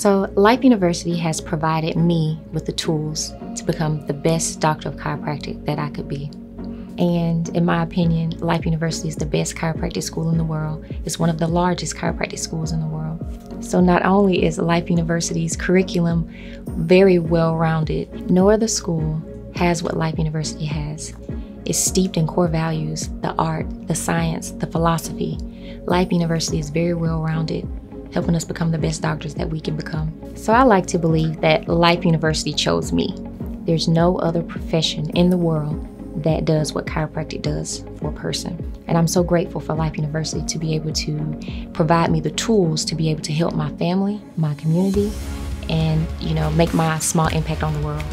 So, Life University has provided me with the tools to become the best doctor of chiropractic that I could be. And in my opinion, Life University is the best chiropractic school in the world. It's one of the largest chiropractic schools in the world. So not only is Life University's curriculum very well rounded, no other school has what Life University has. It's steeped in core values, the art, the science, the philosophy. Life University is very well rounded, helping us become the best doctors that we can become. So I like to believe that Life University chose me. There's no other profession in the world that does what chiropractic does for a person. And I'm so grateful for Life University to be able to provide me the tools to be able to help my family, my community, and you know, make my small impact on the world.